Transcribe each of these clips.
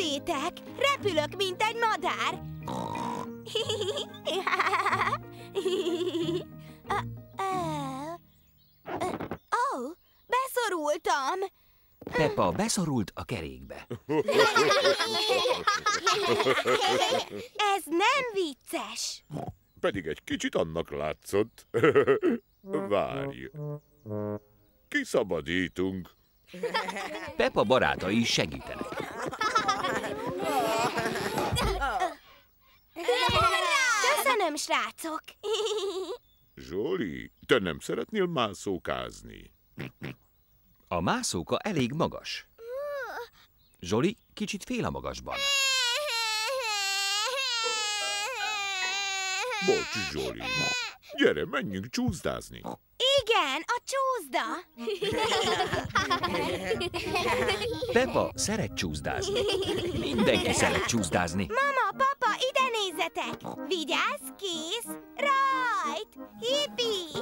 Nézzétek! Repülök, mint egy madár! Ó, oh, beszorultam! Peppa beszorult a kerékbe. Ez nem vicces! Pedig egy kicsit annak látszott. Várj. Kiszabadítunk. Peppa barátai segítenek. Köszönöm, srácok! Zsoli, te nem szeretnél mászókázni? A mászóka elég magas. Zsoli kicsit fél a magasban. Bocs, Zsoli. Gyere, menjünk csúszdázni. Igen, a csúszda! Peppa szeret csúszdázni. Mindenki szeret csúszdázni. Mama, papa, ide nézzetek! Vigyázz, kész! Rajt! Hippi!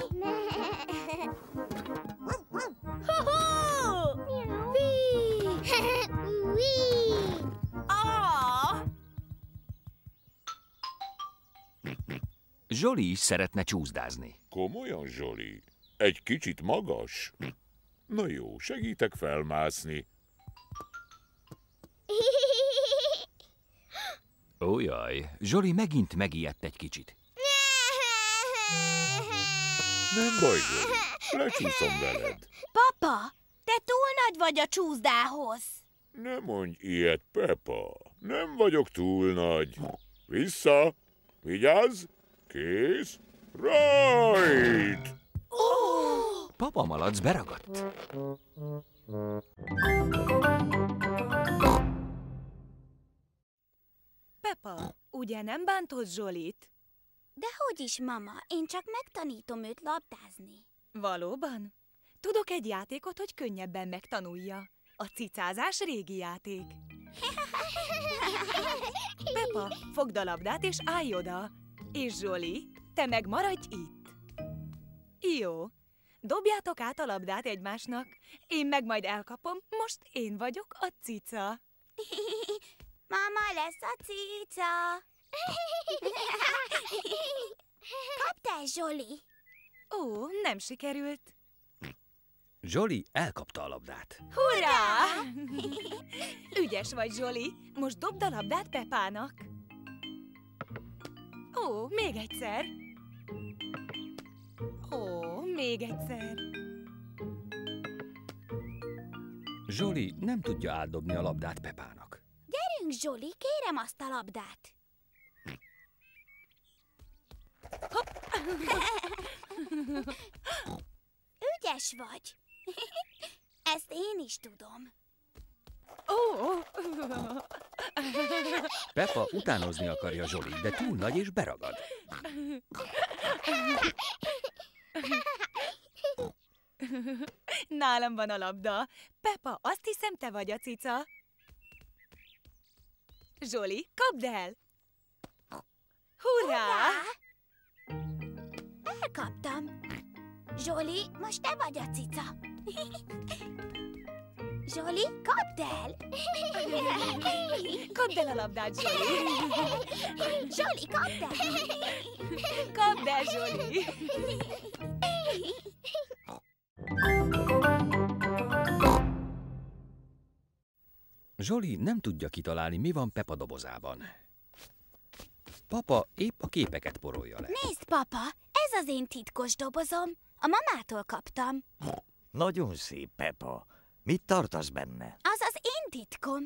Zsoli is szeretne csúszdázni. Komolyan, Zsoli? Egy kicsit magas? Na jó, segítek felmászni. Ó jaj, Zsoli megint megijedt egy kicsit. Nem baj, Zsoli. Lecsúszom veled. Papa, te túl nagy vagy a csúszdához. Ne mondj ilyet, Peppa. Nem vagyok túl nagy. Vissza. Vigyázz. Kész. Right! Papa malac beragadt. Pepa, ugye nem bántod Zsolit? Dehogy is, mama, én csak megtanítom őt labdázni. Valóban? Tudok egy játékot, hogy könnyebben megtanulja. A cicázás régi játék. Pepa, fogd a labdát és állj oda. És Zsoli, te meg maradj itt. Jó. Dobjátok át a labdát egymásnak. Én meg majd elkapom, most én vagyok a cica. Mama lesz a cica. Kaptál, Zsoli? Ó, nem sikerült. Zsoli elkapta a labdát. Hurrá! Ügyes vagy, Zsoli. Most dobd a labdát Pepának. Ó, még egyszer. Még egyszer. Zsoli nem tudja átdobni a labdát Pepának. Gyerünk, Zsoli, kérem azt a labdát. Ügyes vagy. Ezt én is tudom. Ó! Peppa utánozni akarja Zsoli, de túl nagy és beragad. Nálam van a labda. Pepa, azt hiszem, te vagy a cica. Zsoli, kapd el! Hurrá! Elkaptam. Zsoli, most te vagy a cica. Zsoli, kapd el! Kapd el a labdát, Zsoli! Zsoli, kapd el! Kapd el, Zsoli! Zsoli nem tudja kitalálni, mi van Peppa dobozában. Papa épp a képeket porolja le. Nézd, papa, ez az én titkos dobozom. A mamától kaptam. Nagyon szép, Pepa. Mit tartasz benne? Az az én titkom.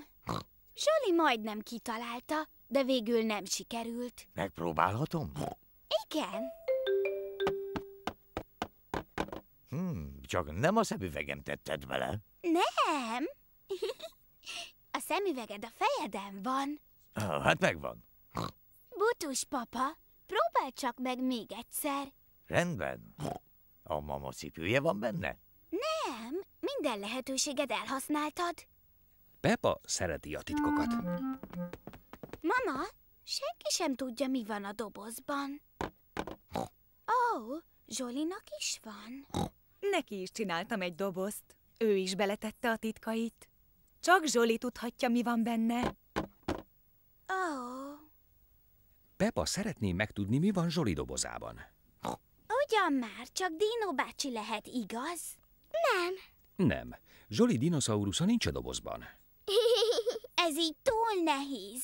Zsoli majdnem kitalálta, de végül nem sikerült. Megpróbálhatom? Igen, Hmm, csak nem a szemüvegem tetted vele. nem. A szemüveged a fejeden van. Ah, hát megvan. Butus papa, próbáld csak meg még egyszer. Rendben. A mama cipője van benne? Nem, minden lehetőséged elhasználtad. Peppa szereti a titkokat. Mama, senki sem tudja, mi van a dobozban. Ó, oh, Zsolinak is van. Neki is csináltam egy dobozt. Ő is beletette a titkait. Csak Zsoli tudhatja, mi van benne. Ó, Pepa szeretné megtudni, mi van Zsoli dobozában. ugyan már, csak Dino bácsi lehet, igaz? Nem. Nem, Zsoli dinoszaurusza nincs a dobozban. Ez így túl nehéz.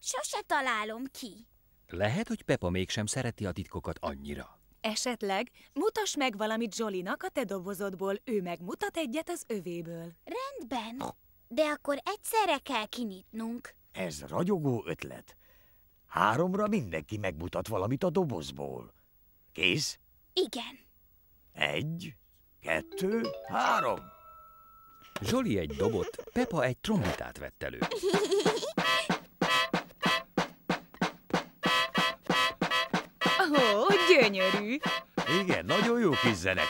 Sose találom ki. Lehet, hogy Pepa mégsem szereti a titkokat annyira. Esetleg mutass meg valamit Zsolinak a te dobozodból, ő megmutat egyet az övéből. Rendben, de akkor egyszerre kell kinyitnunk. Ez ragyogó ötlet. Háromra mindenki megmutat valamit a dobozból. Kész? Igen. Egy, kettő, három. Zsoli egy dobot, Pepa egy trombitát vett elő. Ó, gyönyörű! Igen, nagyon jó kis zene.